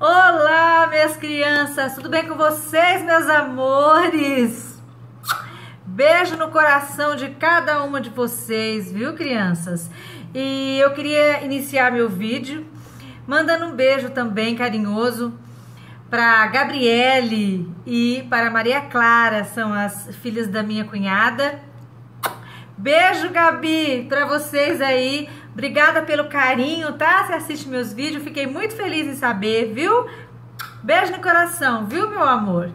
Olá, minhas crianças, tudo bem com vocês, meus amores? Beijo no coração de cada uma de vocês, viu, crianças? E eu queria iniciar meu vídeo mandando um beijo também carinhoso para Gabriele e para Maria Clara, são as filhas da minha cunhada. Beijo, Gabi, para vocês aí. Obrigada pelo carinho, tá? Você assiste meus vídeos, fiquei muito feliz em saber, viu? Beijo no coração, viu, meu amor?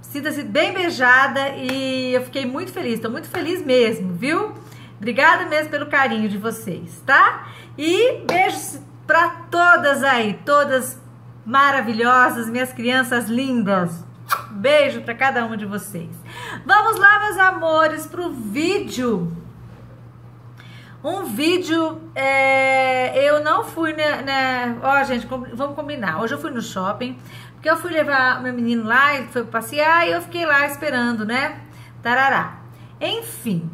Sinta-se bem beijada e eu fiquei muito feliz, tô muito feliz mesmo, viu? Obrigada mesmo pelo carinho de vocês, tá? E beijos para todas aí, todas maravilhosas, minhas crianças lindas. Beijo para cada uma de vocês. Vamos lá, meus amores, pro vídeo. Um vídeo, é, eu não fui, né, né, ó gente, vamos combinar, hoje eu fui no shopping, porque eu fui levar meu menino lá, ele foi passear e eu fiquei lá esperando, né, tarará. Enfim,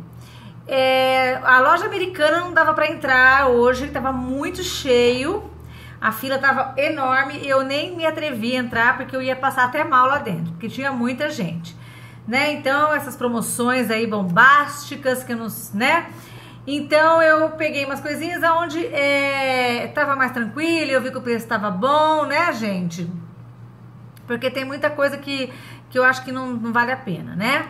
é, a loja americana não dava para entrar hoje, estava muito cheio, a fila estava enorme e eu nem me atrevi a entrar porque eu ia passar até mal lá dentro, porque tinha muita gente, né? Então, essas promoções aí bombásticas que nos, né? Então, eu peguei umas coisinhas aonde é, tava mais tranquilo, eu vi que o preço estava bom, né, gente? Porque tem muita coisa que, que eu acho que não, não vale a pena, né?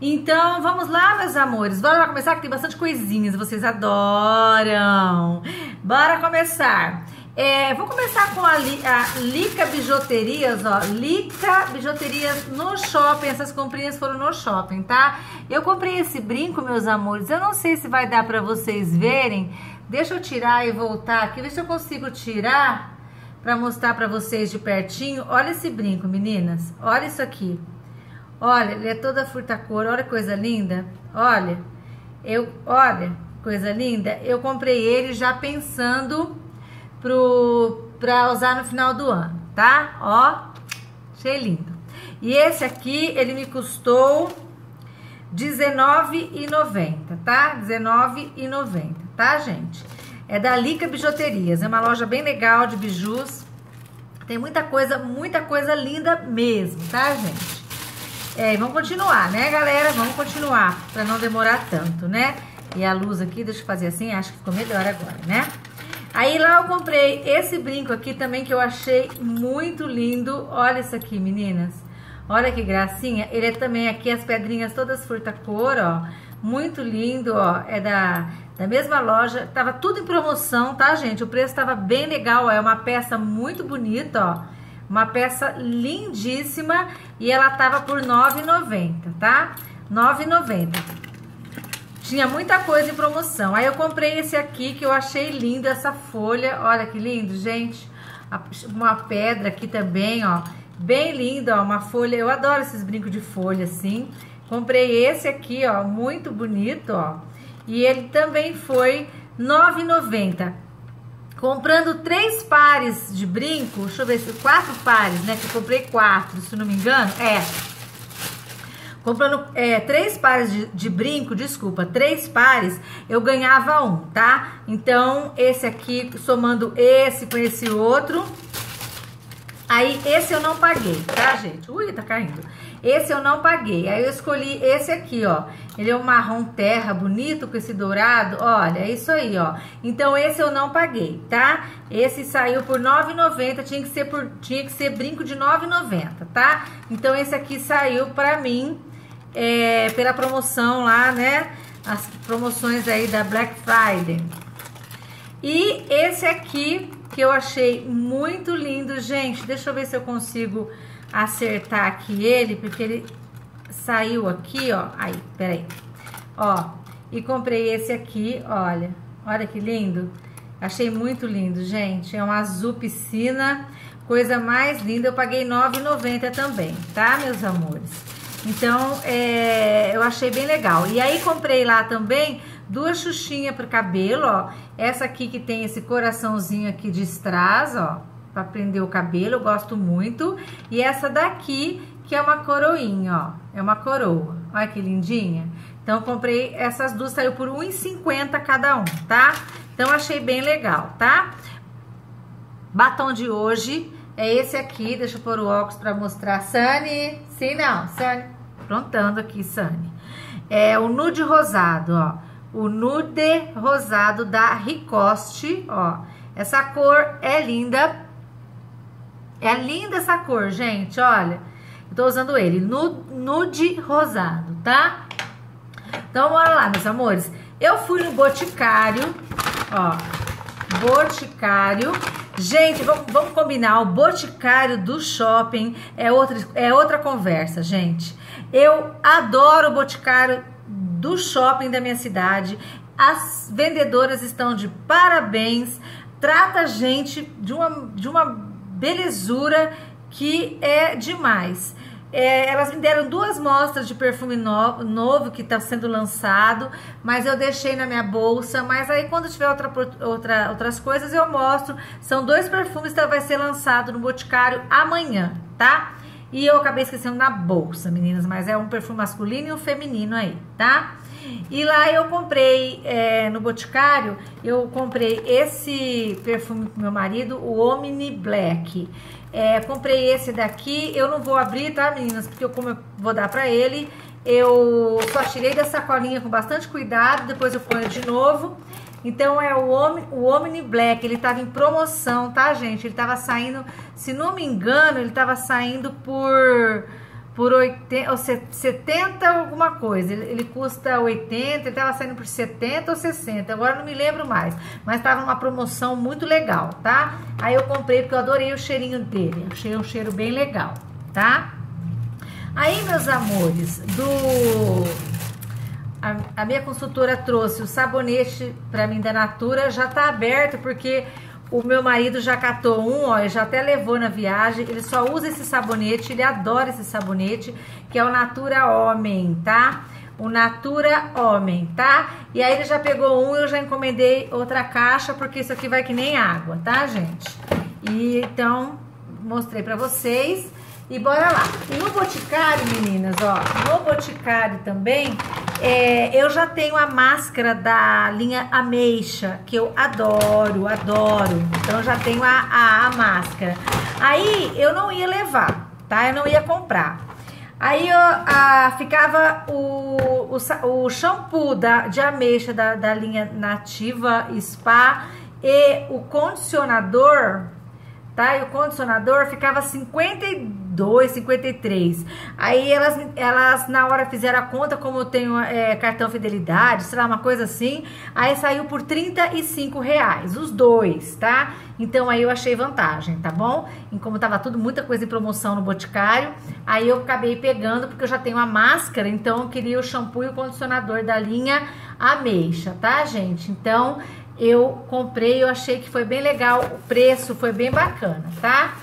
Então, vamos lá, meus amores. Bora começar, que tem bastante coisinhas, vocês adoram. Bora começar. É, vou começar com a, a Lica Bijuterias, ó. Lica Bijuterias no shopping. Essas comprinhas foram no shopping, tá? Eu comprei esse brinco, meus amores. Eu não sei se vai dar pra vocês verem. Deixa eu tirar e voltar aqui. Se eu consigo tirar pra mostrar pra vocês de pertinho. Olha esse brinco, meninas. Olha isso aqui. Olha, ele é toda furta-cor, olha que coisa linda. Olha, eu, olha, coisa linda. Eu comprei ele já pensando pro, pra usar no final do ano, tá? Ó, achei lindo. E esse aqui, ele me custou R$19,90, tá? R$19,90, tá, gente? É da Lica Bijuterias, é uma loja bem legal de bijus. Tem muita coisa, muita coisa linda mesmo, tá, gente? É, vamos continuar, né, galera? Vamos continuar, para não demorar tanto, né? E a luz aqui, deixa eu fazer assim, acho que ficou melhor agora, né? Aí lá eu comprei esse brinco aqui também que eu achei muito lindo. Olha isso aqui, meninas. Olha que gracinha. Ele é também aqui as pedrinhas todas furta-cor, ó. Muito lindo, ó. É da, da mesma loja. Tava tudo em promoção, tá, gente? O preço tava bem legal, ó. É uma peça muito bonita, ó. Uma peça lindíssima e ela tava por R$ 9,90, tá? R$ 9,90. Tinha muita coisa em promoção. Aí eu comprei esse aqui que eu achei lindo, essa folha. Olha que lindo, gente. Uma pedra aqui também, ó. Bem lindo, ó. Uma folha. Eu adoro esses brincos de folha, assim. Comprei esse aqui, ó. Muito bonito, ó. E ele também foi R$ 9,90. Comprando três pares de brinco, deixa eu ver se quatro pares, né? Que eu comprei quatro, se não me engano. É. Comprando é, três pares de, de brinco, desculpa, três pares, eu ganhava um, tá? Então, esse aqui, somando esse com esse outro, aí esse eu não paguei, tá, gente? Ui, tá caindo. Esse eu não paguei. Aí eu escolhi esse aqui, ó. Ele é um marrom terra, bonito com esse dourado. Olha, é isso aí, ó. Então esse eu não paguei, tá? Esse saiu por R$ 9,90, tinha que ser por tinha que ser brinco de R$ 9,90, tá? Então esse aqui saiu pra mim é, pela promoção lá, né? As promoções aí da Black Friday. E esse aqui que eu achei muito lindo, gente. Deixa eu ver se eu consigo acertar aqui ele, porque ele saiu aqui, ó. Aí, peraí. Ó, e comprei esse aqui, olha. Olha que lindo. Achei muito lindo, gente. É um azul piscina, coisa mais linda. Eu paguei R$ 9,90 também, tá, meus amores? Então, é, eu achei bem legal. E aí, comprei lá também duas xuxinhas para cabelo, ó. Essa aqui que tem esse coraçãozinho aqui de strass, ó para prender o cabelo, eu gosto muito. E essa daqui, que é uma coroinha, ó, é uma coroa. Olha que lindinha. Então, comprei essas duas, saiu por R$1,50 cada um, tá? Então, achei bem legal, tá? Batom de hoje é esse aqui. Deixa eu pôr o óculos pra mostrar. Sunny, sim, não, Sunny. Prontando aqui, Sunny. É o nude rosado, ó. O nude rosado da Ricoste, ó. Essa cor é linda. É linda essa cor, gente, olha. Eu tô usando ele, nude rosado, tá? Então, bora lá, meus amores. Eu fui no Boticário, ó. Boticário. Gente, vamos, vamos combinar. O Boticário do shopping é outra, é outra conversa, gente. Eu adoro o Boticário do shopping da minha cidade. As vendedoras estão de parabéns. Trata a gente de uma, de uma belezura que é demais. É, elas me deram duas mostras de perfume no, novo que está sendo lançado, mas eu deixei na minha bolsa. Mas aí, quando tiver outra, outra, outras coisas, eu mostro. São dois perfumes que vai ser lançado no Boticário amanhã, tá? E eu acabei esquecendo na bolsa, meninas, mas é um perfume masculino e um feminino aí, tá? E lá eu comprei é, no Boticário, eu comprei esse perfume pro meu marido, o Omni Black. É, comprei esse daqui, eu não vou abrir, tá, meninas? Porque eu, como eu vou dar pra ele, eu só tirei da sacolinha com bastante cuidado, depois eu ponho de novo. Então é o Omni, o Omni Black, ele tava em promoção, tá, gente? Ele tava saindo, se não me engano, ele tava saindo por por 80, ou 70 alguma coisa. Ele, ele, custa 80, ele tava saindo por 70 ou 60, agora não me lembro mais. Mas tava numa promoção muito legal, tá? Aí eu comprei porque eu adorei o cheirinho dele. Achei um cheiro bem legal, tá? Aí, meus amores, do a, a, minha consultora trouxe o sabonete para mim da Natura, já tá aberto porque o meu marido já catou um, ó, já até levou na viagem. Ele só usa esse sabonete, ele adora esse sabonete, que é o Natura Homem, tá? O Natura Homem, tá? E aí ele já pegou um, eu já encomendei outra caixa, porque isso aqui vai que nem água, tá, gente? E então, mostrei pra vocês. E bora lá. E no Boticário, meninas, ó, no Boticário também, é, eu já tenho a máscara da linha Ameixa, que eu adoro, adoro. Então, já tenho a, a, a máscara. Aí, eu não ia levar, tá? Eu não ia comprar. Aí, eu, a, ficava o, o, o shampoo da, de ameixa da, da linha Nativa Spa e o condicionador, tá? E o condicionador ficava 52 52, 53. Aí elas, elas na hora fizeram a conta, como eu tenho é, cartão fidelidade, sei lá, uma coisa assim, aí saiu por 35 reais, os dois, tá? Então aí eu achei vantagem, tá bom? E como tava tudo, muita coisa em promoção no Boticário, aí eu acabei pegando, porque eu já tenho a máscara, então eu queria o shampoo e o condicionador da linha Ameixa, tá, gente? Então eu comprei, eu achei que foi bem legal, o preço foi bem bacana, tá?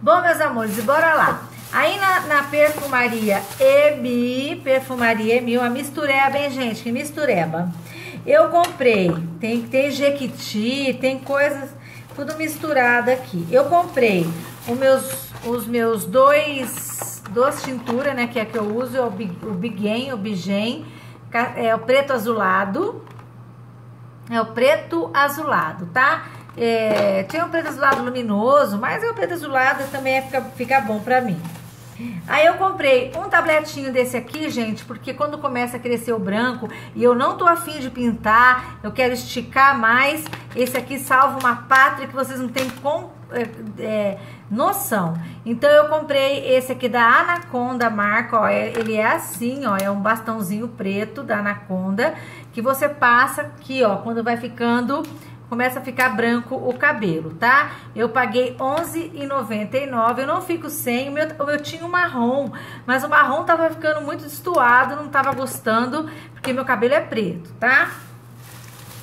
Bom, meus amores, bora lá. Aí na, na perfumaria EMI, perfumaria EMI, uma mistureba, hein, gente? Que mistureba. Eu comprei, tem, tem jequiti, tem coisas, tudo misturado aqui. Eu comprei os meus, os meus dois, duas tinturas, né, que é que eu uso, é o, o Bigem, o Bigem, é o preto azulado, é o preto azulado, tá? É, tinha um preto azulado luminoso, mas o preto azulado também é, fica, fica bom pra mim. Aí eu comprei um tabletinho desse aqui, gente, porque quando começa a crescer o branco e eu não tô afim de pintar, eu quero esticar mais, esse aqui salva uma pátria que vocês não têm é, é, noção. Então eu comprei esse aqui da Anaconda marca, ó, é, ele é assim, ó, é um bastãozinho preto da Anaconda que você passa aqui, ó, quando vai ficando começa a ficar branco o cabelo, tá? Eu paguei R$11,99, eu não fico sem, o meu, o meu tinha um marrom, mas o marrom tava ficando muito destoado, não tava gostando, porque meu cabelo é preto, tá?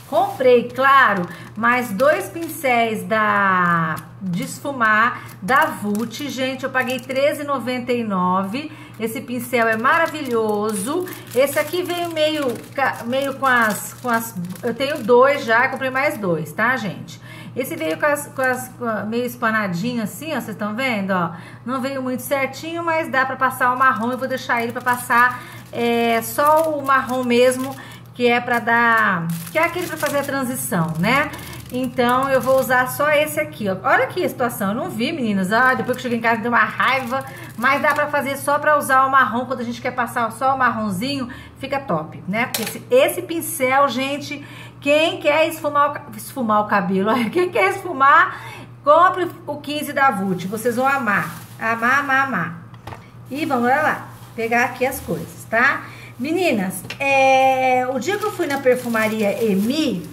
Comprei, claro, mais dois pincéis da Desfumar da Vult. Gente, eu paguei R$13,99. Esse pincel é maravilhoso. Esse aqui veio meio, meio com, as, com as... Eu tenho dois já, comprei mais dois, tá, gente? Esse veio com as, com as com meio espanadinho assim, ó, vocês estão vendo, ó? Não veio muito certinho, mas dá pra passar o marrom. Eu vou deixar ele pra passar é, só o marrom mesmo que é para dar, que é aquele para fazer a transição, né? Então eu vou usar só esse aqui, ó. Olha aqui a situação, eu não vi, meninas. Ah, depois que cheguei em casa deu uma raiva, mas dá pra fazer só pra usar o marrom, quando a gente quer passar só o marronzinho, fica top, né? Porque esse, esse pincel, gente, quem quer esfumar o, esfumar o cabelo, quem quer esfumar, compre o 15 da Vult, vocês vão amar, amar, amar, amar. E vamos lá, pegar aqui as coisas, tá? Meninas, é, o dia que eu fui na perfumaria Emi,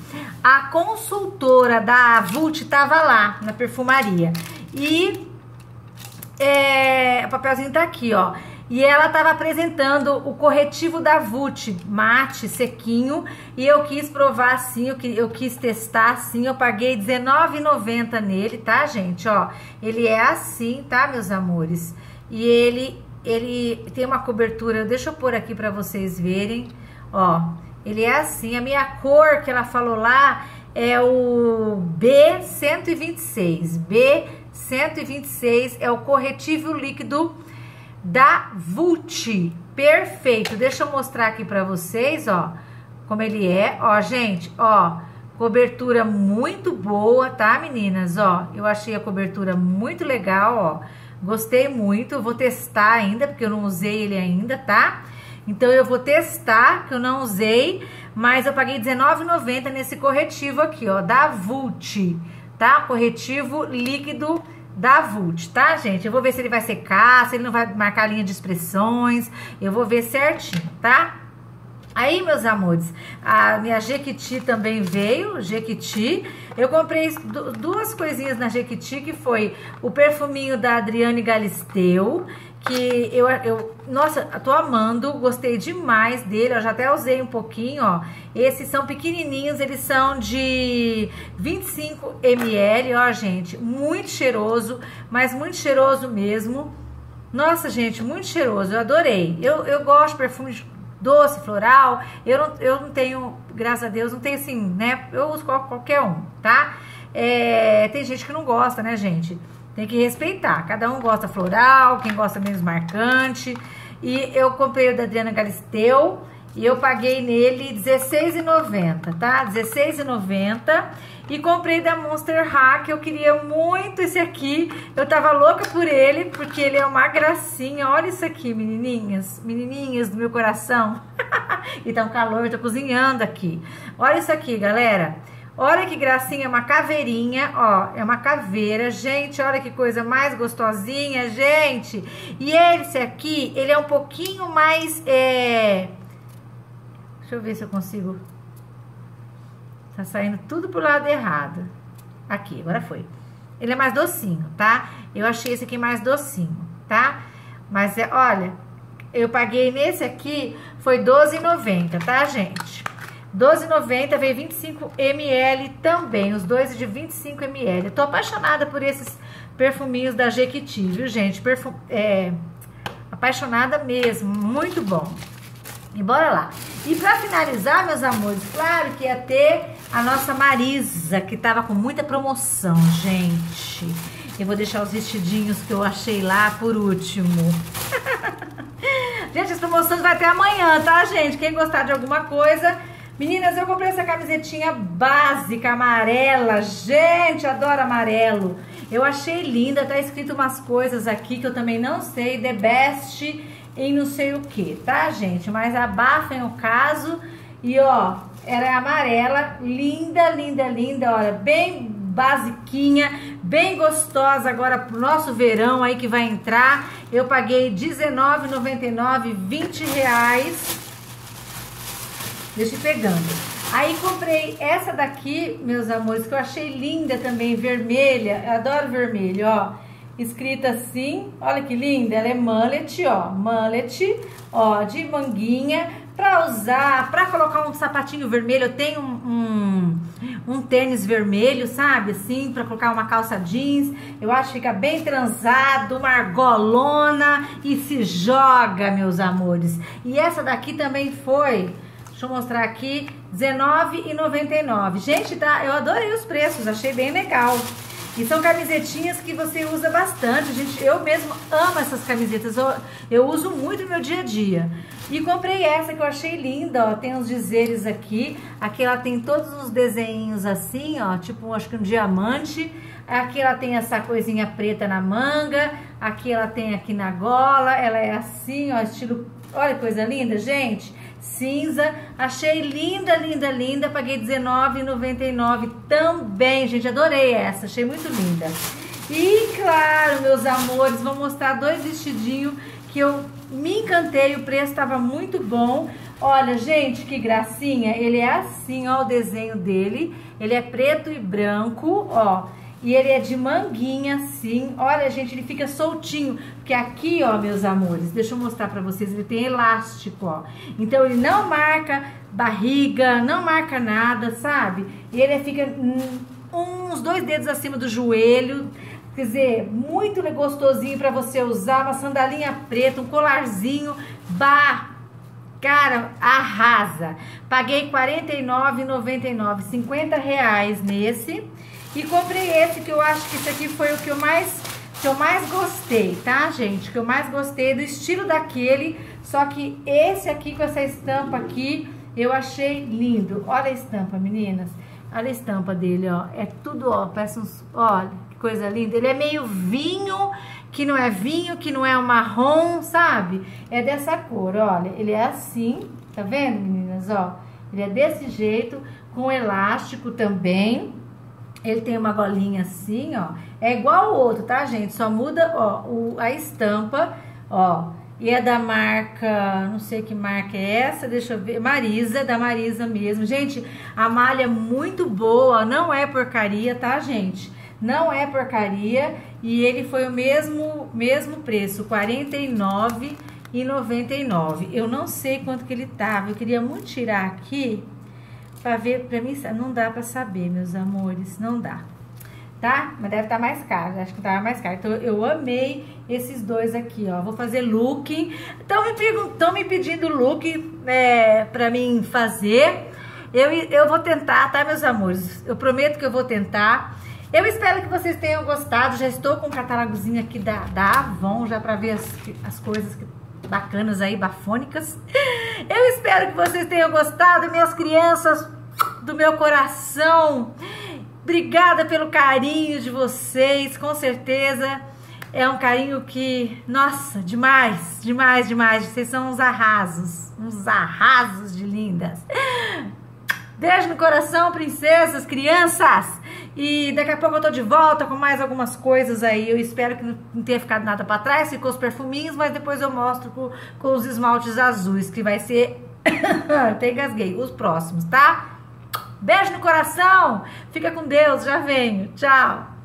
a consultora da Vult tava lá na perfumaria. E é, o papelzinho tá aqui, ó. E ela estava apresentando o corretivo da Vult, mate, sequinho, e eu quis provar assim, eu, eu quis testar assim, eu paguei R$19,90 nele, tá, gente? Ó, ele é assim, tá, meus amores? E ele, ele tem uma cobertura, deixa eu pôr aqui para vocês verem, ó. Ele é assim, a minha cor que ela falou lá é o B126. B126 é o corretivo líquido da Vult. Perfeito. Deixa eu mostrar aqui para vocês, ó, como ele é. Ó, gente, ó, cobertura muito boa, tá, meninas? Ó, eu achei a cobertura muito legal, ó. Gostei muito. Vou testar ainda, porque eu não usei ele ainda, tá? Então eu vou testar, que eu não usei, mas eu paguei R$19,90 nesse corretivo aqui, ó, da Vult, tá? Corretivo líquido da Vult, tá, gente? Eu vou ver se ele vai secar, se ele não vai marcar linha de expressões, eu vou ver certinho, tá? Aí, meus amores, a minha Jequiti também veio, Jequiti. Eu comprei duas coisinhas na Jequiti, que foi o perfuminho da Adriane Galisteu, que eu, eu nossa, tô amando, gostei demais dele, eu já até usei um pouquinho, ó. Esses são pequenininhos, eles são de 25 ml, ó, gente, muito cheiroso, mas muito cheiroso mesmo. Nossa, gente, muito cheiroso, eu adorei. Eu, eu gosto de perfume doce, floral. Eu não, eu não tenho, graças a Deus, não tenho assim, né? Eu uso qualquer um, tá? É, tem gente que não gosta, né, gente? Tem que respeitar. Cada um gosta floral, quem gosta menos marcante. E eu comprei o da Adriana Galisteu e eu paguei nele R$16,90, tá? R$16,90. E comprei da Monster Hack, eu queria muito esse aqui. Eu tava louca por ele, porque ele é uma gracinha. Olha isso aqui, menininhas, menininhas do meu coração. e tá um calor, eu tô cozinhando aqui. Olha isso aqui, galera. Olha que gracinha, é uma caveirinha, ó, é uma caveira, gente, olha que coisa mais gostosinha, gente. E esse aqui, ele é um pouquinho mais, é... Deixa eu ver se eu consigo... Tá saindo tudo pro lado errado. Aqui, agora foi. Ele é mais docinho, tá? Eu achei esse aqui mais docinho, tá? Mas, é, olha, eu paguei nesse aqui, foi R$12,90, tá, gente? 12,90 veio 25 ml também, os dois de 25 ml. Eu tô apaixonada por esses perfuminhos da Jequiti, viu, gente? Perfum, é, apaixonada mesmo, muito bom. E bora lá. E para finalizar, meus amores, claro que ia ter a nossa Marisa, que tava com muita promoção, gente. Eu vou deixar os vestidinhos que eu achei lá por último. gente, as promoções vai ter amanhã, tá, gente? Quem gostar de alguma coisa Meninas, eu comprei essa camisetinha básica, amarela. Gente, adoro amarelo. Eu achei linda, tá escrito umas coisas aqui que eu também não sei. The best em não sei o que, tá, gente? Mas abafem o caso. E, ó, era amarela, linda, linda, linda. Olha, bem basiquinha, bem gostosa agora pro nosso verão aí que vai entrar. Eu paguei R$19,99, 20 reais Deixa eu ir pegando. Aí comprei essa daqui, meus amores, que eu achei linda também, vermelha. Eu adoro vermelho, ó. Escrita assim, olha que linda. Ela é mullet, ó. Mullet, ó, de manguinha. Pra usar, pra colocar um sapatinho vermelho. Eu tenho um, um, um tênis vermelho, sabe? Assim, pra colocar uma calça jeans. Eu acho que fica bem transado, uma argolona. E se joga, meus amores. E essa daqui também foi Deixa eu mostrar aqui, R$19,99. Gente, tá, eu adorei os preços, achei bem legal. E são camisetinhas que você usa bastante. Gente, eu mesmo amo essas camisetas. Eu, eu uso muito no meu dia a dia. E comprei essa que eu achei linda, ó. Tem os dizeres aqui. Aqui ela tem todos os desenhos assim, ó. Tipo, acho que um diamante. Aqui ela tem essa coisinha preta na manga. Aqui ela tem aqui na gola. Ela é assim, ó, estilo... Olha que coisa linda, gente cinza. Achei linda, linda, linda. Paguei R$19,99 também, gente. Adorei essa, achei muito linda. E claro, meus amores, vou mostrar dois vestidinhos que eu me encantei. O preço estava muito bom. Olha, gente, que gracinha. Ele é assim, ó, o desenho dele. Ele é preto e branco, ó. E ele é de manguinha, assim. Olha, gente, ele fica soltinho. Porque aqui, ó, meus amores, deixa eu mostrar pra vocês, ele tem elástico, ó. Então, ele não marca barriga, não marca nada, sabe? E ele fica uns dois dedos acima do joelho. Quer dizer, muito gostosinho pra você usar. Uma sandalinha preta, um colarzinho. Bah! Cara, arrasa. Paguei R$ 49,99, 50 reais nesse. E comprei esse que eu acho que esse aqui foi o que eu mais que eu mais gostei, tá, gente? Que eu mais gostei do estilo daquele, só que esse aqui com essa estampa aqui, eu achei lindo. Olha a estampa, meninas. Olha a estampa dele, ó. É tudo, ó, parece uns, olha, que coisa linda. Ele é meio vinho, que não é vinho, que não é um marrom, sabe? É dessa cor, olha. Ele é assim, tá vendo, meninas, ó? Ele é desse jeito, com elástico também. Ele tem uma golinha assim, ó. É igual o outro, tá, gente? Só muda, ó, o, a estampa, ó. E é da marca, não sei que marca é essa, deixa eu ver, Marisa, da Marisa mesmo. Gente, a malha é muito boa, não é porcaria, tá, gente? Não é porcaria e ele foi o mesmo, mesmo preço, R$ 49,99. Eu não sei quanto que ele tava, eu queria muito tirar aqui para ver, para mim não dá para saber, meus amores, não dá. Tá? Mas deve estar tá mais caro, acho que tava mais caro. Então eu amei esses dois aqui, ó. Vou fazer look. Estão me, me pedindo look é, para mim fazer. Eu, eu vou tentar, tá, meus amores? Eu prometo que eu vou tentar. Eu espero que vocês tenham gostado. Já estou com o catálogozinho aqui da, da Avon, já para ver as, as coisas que bacanas aí, bafônicas. Eu espero que vocês tenham gostado, minhas crianças do meu coração. Obrigada pelo carinho de vocês, com certeza é um carinho que, nossa, demais, demais, demais. Vocês são uns arrasos, uns arrasos de lindas. Beijo no coração, princesas, crianças. E daqui a pouco eu tô de volta com mais algumas coisas aí. Eu espero que não tenha ficado nada para trás. Ficou os perfuminhos, mas depois eu mostro com, com os esmaltes azuis, que vai ser. Até engasguei. Os próximos, tá? Beijo no coração. Fica com Deus. Já venho. Tchau.